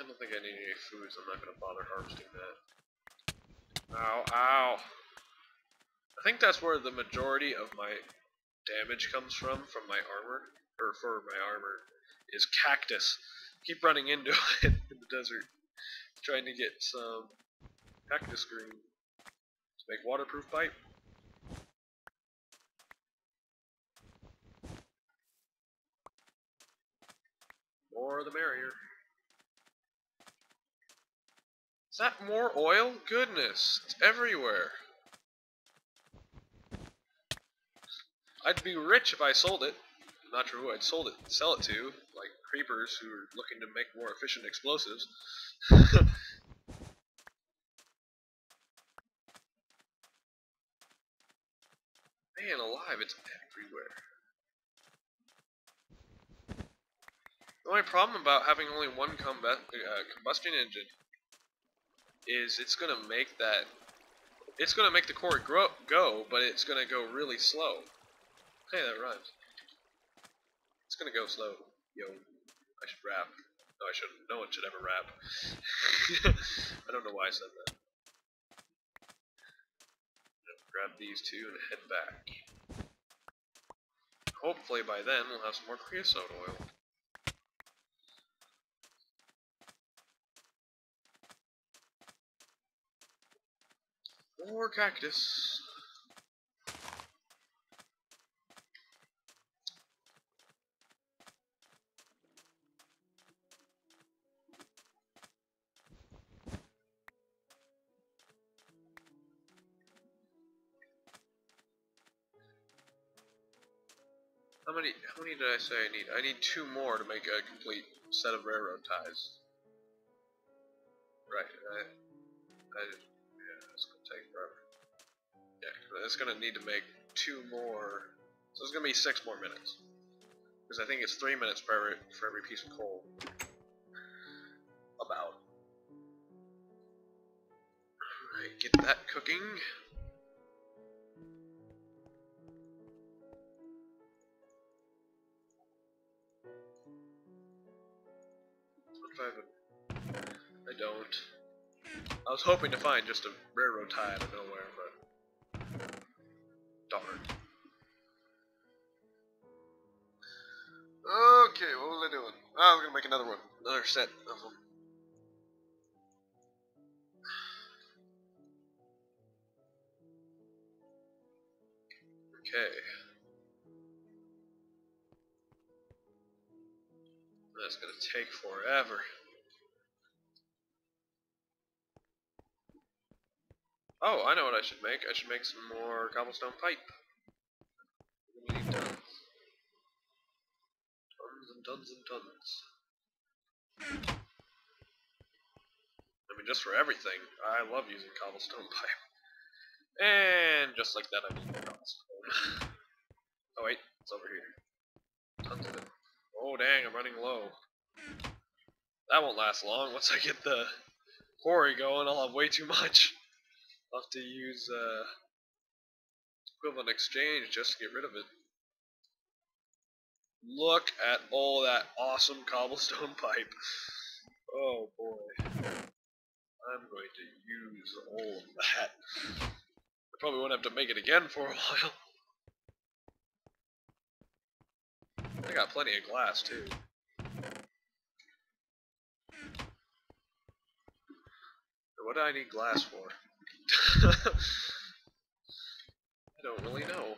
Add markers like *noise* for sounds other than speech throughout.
I don't think I need any food, so I'm not gonna bother harvesting that. Ow, ow. I think that's where the majority of my damage comes from, from my armor, or for my armor, is cactus. Keep running into *laughs* it in the desert, trying to get some cactus green to make waterproof pipe. More the merrier. Is that more oil? Goodness, it's everywhere. I'd be rich if I sold it. I'm not sure who I'd sold it, sell it to, like creepers who are looking to make more efficient explosives. *laughs* Man alive, it's everywhere. The only problem about having only one uh, combustion engine is it's gonna make that it's gonna make the core grow, go, but it's gonna go really slow. Hey, that rhymes. It's gonna go slow. Yo, I should rap. No, I shouldn't. No one should ever rap. *laughs* I don't know why I said that. Grab these two and head back. Hopefully by then we'll have some more creosote oil. More cactus. How many, how many did I say I need? I need two more to make a complete set of railroad ties. Right, I, I just, It's gonna need to make two more, so it's gonna be six more minutes. Because I think it's three minutes for every, for every piece of coal. About. Alright, get that cooking. I don't. I was hoping to find just a railroad tie out of nowhere, but Okay, what was I doing? Oh, I was gonna make another one, another set of them. Okay. That's gonna take forever. Oh, I know what I should make. I should make some more cobblestone pipe. Need tons. And tons and tons. I mean, just for everything. I love using cobblestone pipe. And just like that, I need cobblestone. *sighs* oh wait, it's over here. Tons of it. Oh dang, I'm running low. That won't last long. Once I get the quarry going, I'll have way too much. I'll have to use uh, equivalent exchange just to get rid of it. Look at all that awesome cobblestone *laughs* pipe. Oh boy. I'm going to use all of that. I probably won't have to make it again for a *laughs* while. I got plenty of glass too. What do I need glass for? *laughs* I don't really know.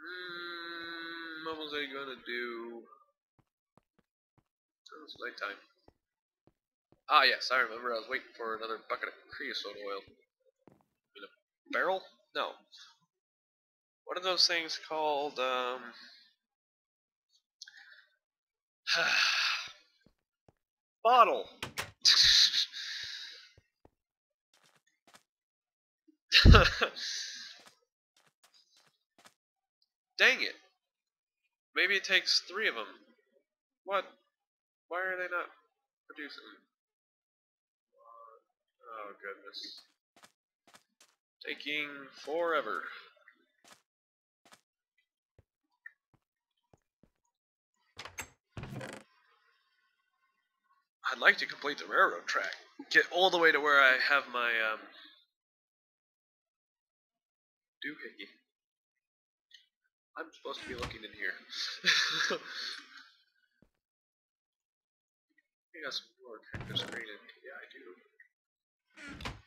Mm, what was I gonna do? Oh, it's nighttime. Ah, yes, I remember. I was waiting for another bucket of creosote oil. In a barrel? No. What are those things called? Um. *sighs* Bottle. *laughs* Dang it. Maybe it takes three of them. What? Why are they not producing? Oh goodness. Taking forever. I'd like to complete the railroad track. Get all the way to where I have my um, doohickey. I'm supposed to be looking in here. *laughs* you got some more cactus green in. Yeah, I do.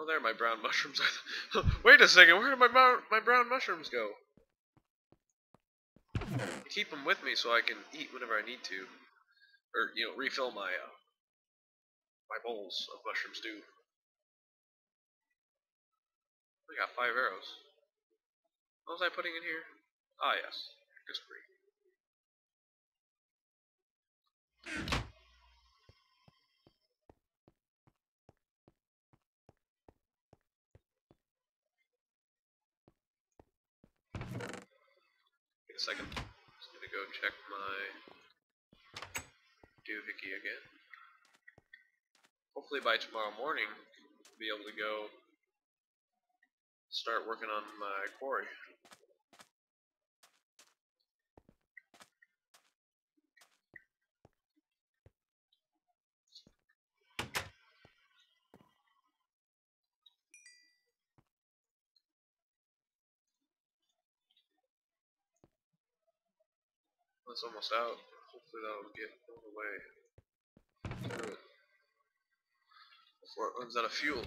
Oh, there my brown mushrooms. *laughs* Wait a second, where did my brown, my brown mushrooms go? I keep them with me so I can eat whenever I need to, or you know, refill my uh, my bowls of mushroom stew. I got five arrows. What was I putting in here? Ah, yes, just free. A second. Just gonna go check my doohickey again. Hopefully by tomorrow morning, I'll be able to go start working on my quarry. That's almost out. Hopefully that'll get all the way through it before it runs out of fuel.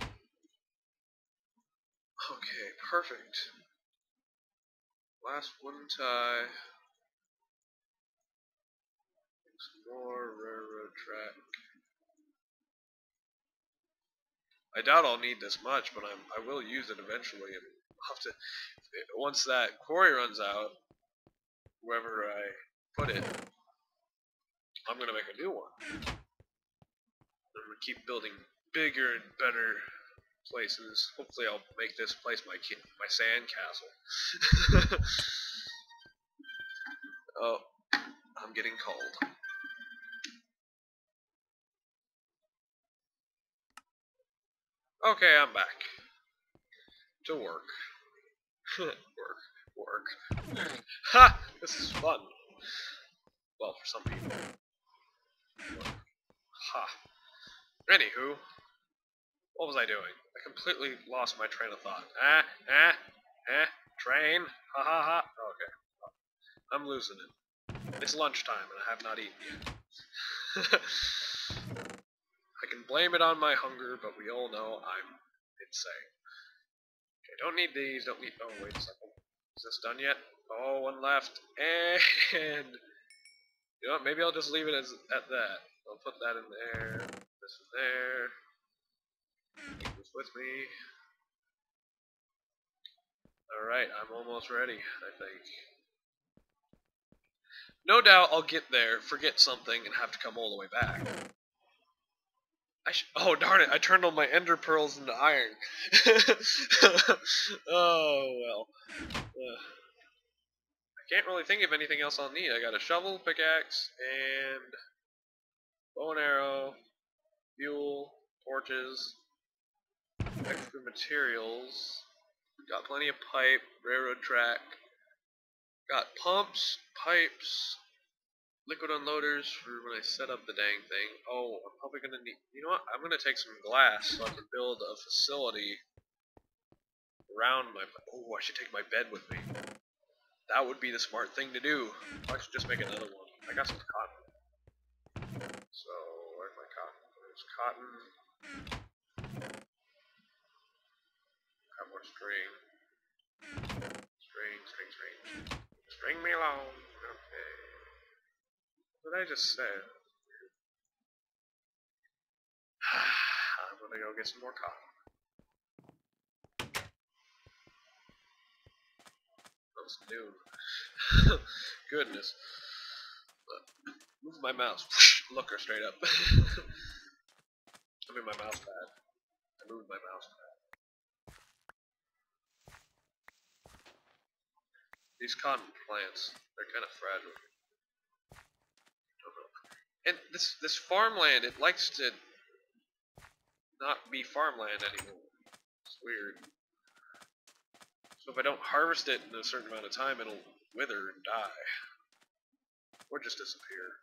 Okay, perfect. Last one tie. Some more railroad track. I doubt I'll need this much, but I'm I will use it eventually. And I'll have to once that quarry runs out, whoever I put it, I'm gonna make a new one. I'm gonna keep building bigger and better places. Hopefully, I'll make this place my my sand castle. *laughs* oh, I'm getting cold. Okay, I'm back. To work. *laughs* work. Work. *laughs* ha! This is fun. Well, for some people. Ha. Anywho, what was I doing? I completely lost my train of thought. Ah, ah, ah, train. Ha ha ha. Okay. I'm losing it. It's lunchtime and I have not eaten yet. *laughs* I can blame it on my hunger, but we all know I'm insane. Okay, don't need these, don't need. Oh, wait a second. Is this done yet? Oh, one left. And. You know? Maybe I'll just leave it as at that. I'll put that in there. This in there. Take this with me. Alright, I'm almost ready, I think. No doubt I'll get there, forget something, and have to come all the way back. I sh oh darn it, I turned all my ender pearls into iron. *laughs* oh well. Uh, I can't really think of anything else I'll need. I got a shovel, pickaxe, and bow and arrow, fuel, torches, extra materials. Got plenty of pipe, railroad track. Got pumps, pipes, liquid unloaders for when I set up the dang thing. Oh, I'm probably gonna need. You know what? I'm gonna take some glass so I can build a facility around my. Oh, I should take my bed with me. That would be the smart thing to do. I should just make another one. I got some cotton. So, where's my cotton? There's cotton. Got more string. String, string, string. String me along. Okay. What did I just say? *sighs* I'm gonna go get some more cotton. It's new. *laughs* Goodness. But, move my mouse. Looker straight up. *laughs* I mean, my mouse pad. I moved my mouse pad. These cotton plants, they're kind of fragile. And this this farmland, it likes to not be farmland anymore. It's weird. So if I don't harvest it in a certain amount of time, it'll wither and die. Or just disappear.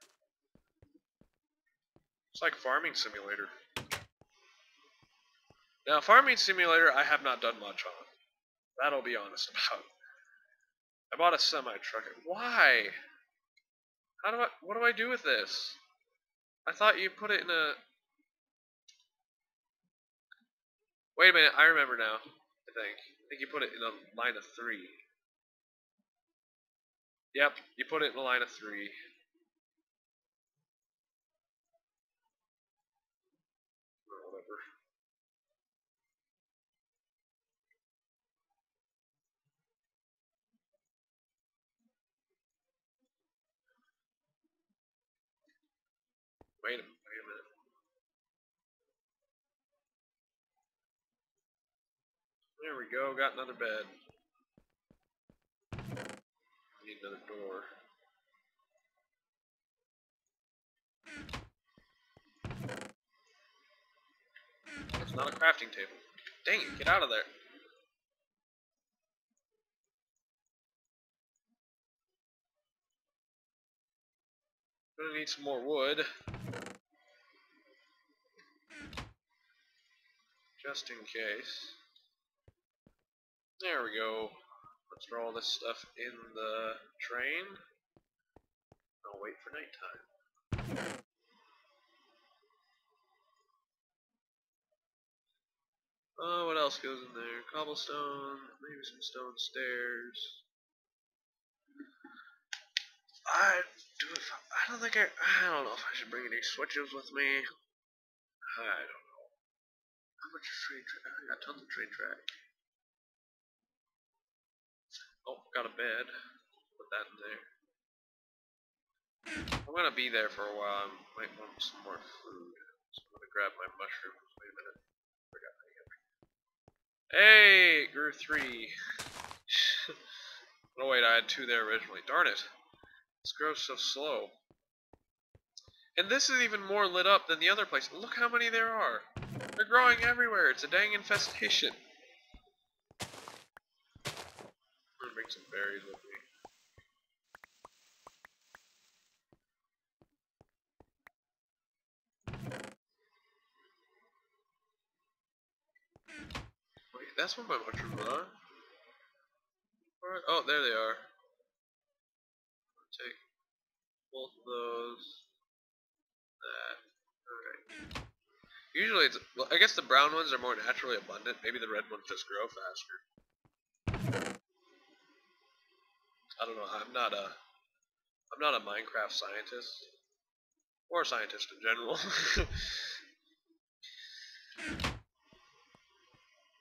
It's like Farming Simulator. Now, Farming Simulator, I have not done much on. That I'll be honest *laughs* about. I bought a semi-truck. Why? How do I, what do I do with this? I thought you put it in a... Wait a minute, I remember now, I think. I think you put it in a line of three. Yep, you put it in a line of three. Whatever. Wait a. There we go, got another bed. Need another door. It's not a crafting table. Dang it, get out of there. Gonna need some more wood. Just in case. There we go. Let's throw all this stuff in the train. I'll wait for nighttime. Oh, what else goes in there? Cobblestone, maybe some stone stairs. I do. I don't think I. I don't know if I should bring any switches with me. I don't know. How much train track? I got tons of train track. Oh, got a bed. Put that in there. I'm gonna be there for a while. I might want some more food. So I'm gonna grab my mushrooms. Wait a minute. Forgot Hey, grew three. *laughs* oh wait, I had two there originally. Darn it. This grows so slow. And this is even more lit up than the other place. Look how many there are. They're growing everywhere. It's a dang infestation. I'm gonna bring some berries with me. Wait, that's where my mushrooms are. Where- Oh, there they are. I'll take both of those. That. Alright. Usually it's, well, I guess the brown ones are more naturally abundant. Maybe the red ones just grow faster. I don't know. I'm not a, I'm not a Minecraft scientist, or a scientist in general. *laughs*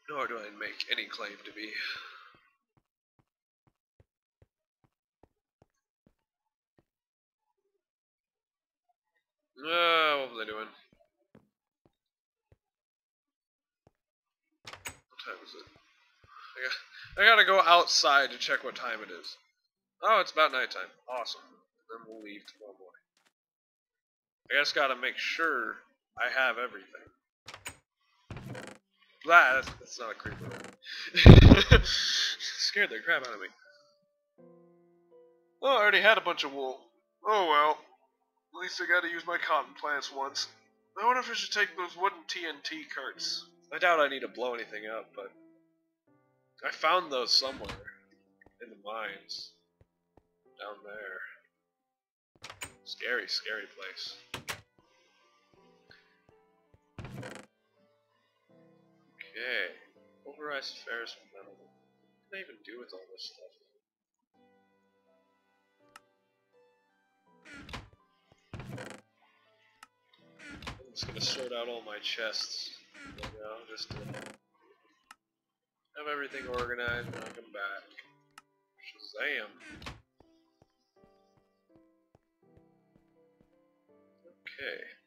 Nor do I make any claim to be. Uh, what was I doing? What time is it? I, got, I gotta go outside to check what time it is. Oh, it's about nighttime. Awesome. Then we'll leave tomorrow morning. I just gotta make sure I have everything. Blah, that's, that's not a creeper. *laughs* Scared the crap out of me. Oh, I already had a bunch of wool. Oh well. At least I got to use my cotton plants once. I wonder if I should take those wooden TNT carts. I doubt I need to blow anything up, but I found those somewhere in the mines down there. Scary, scary place. Okay, pulverized ferrous metal. What can I even do with all this stuff? I'm just gonna sort out all my chests right now, just have everything organized when I come back. Shazam! Okay.